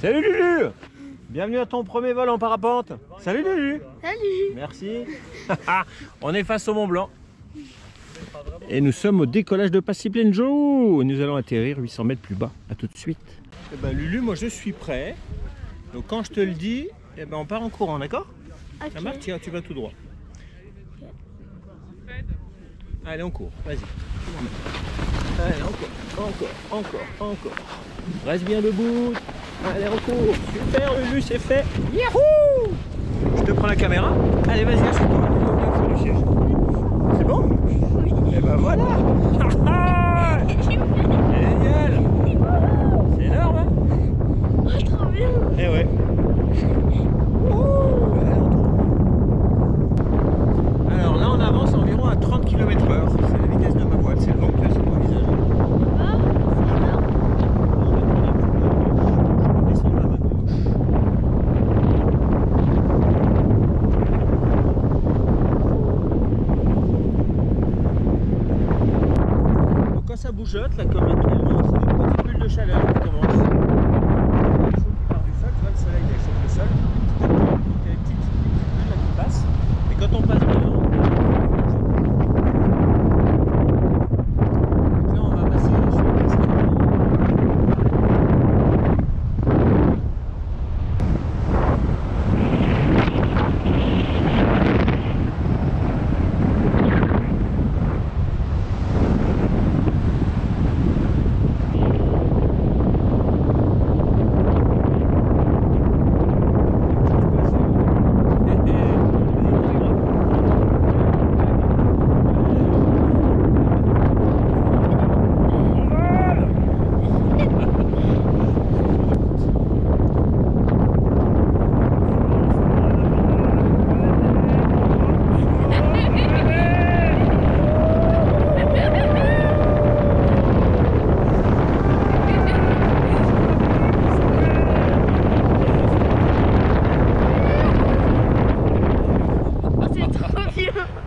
Salut Lulu Bienvenue à ton premier vol en parapente. Salut Lulu Salut Merci. On est face au Mont Blanc. Et nous sommes au décollage de Passiplenjo. Nous allons atterrir 800 mètres plus bas. A tout de suite. Eh ben, Lulu, moi je suis prêt. Donc quand je te le dis, eh ben, on part en courant, d'accord? Ok. Ça marche? Tiens, tu vas tout droit. Allez, on court, vas-y. Allez, encore, encore, encore, encore. Reste bien debout. Allez, court. Super, Lulu, c'est fait. Yahoo Je te prends la caméra. Allez, vas-y. C'est bon? Et ben voilà Génial C'est énorme, hein Oh, trop bien Eh ouais. Ouh, allez, on tourne. Alors là, on avance environ à 30 km/h. C'est la vitesse de ma voile. C'est le vent que tu as sur ton visage. Ah, c'est bien. On va tourner un petit peu à gauche. Je vais descendre à ma gauche. Bougeotte, là comme actuellement, c'est des petites de chaleur qui commencent. Le chaud qui part du sol, tu vois, le soleil il chauffe le sol. Petit à petit, donc il y a des petites, des petites bulles là qui passent. Et quand on passe devant, donc là on va passer sur le casque.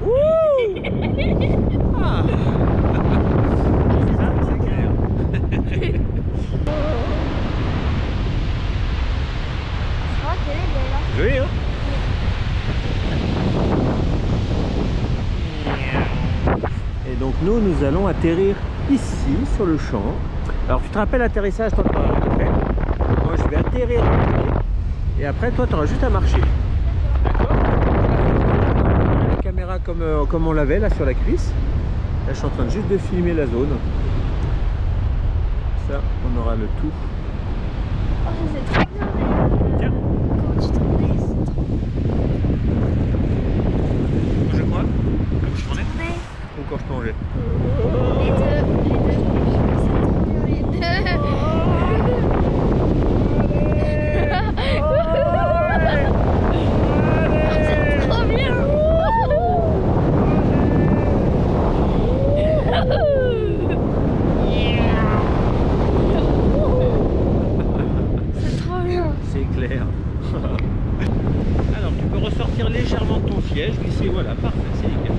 Oh, c'est trop bien Ah Ça, c'est clair. Oh, quelle est belle hein. Joli, hein Et donc nous, nous allons atterrir ici, sur le champ. Alors tu te rappelles l'atterrissage, toi tu rien fait. Moi je vais atterrir et après toi tu auras juste à marcher. D'accord La caméra comme, euh, comme on l'avait là sur la cuisse. Là je suis en train juste de filmer la zone. Ça, on aura le tout. Oh, c'est trop bien mais... Tiens. Comment tu t'en mets C'est trop Je crois. Comme je tournais bien ou quand je plongeais Les deux, les deux. C'est trop bien les deux. C'est trop bien C'est trop bien C'est clair. Alors tu peux ressortir légèrement ton siège, glisser, voilà, parfait, c'est nickel.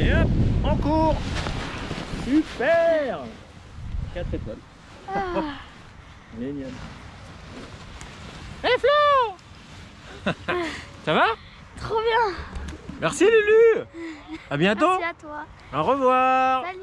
Et hop, en cours Super. 4 étoiles. Ah, Génial. Hé Flo. Ça va? Trop bien. Merci Lulu. À bientôt. Merci à toi. Au revoir. Salut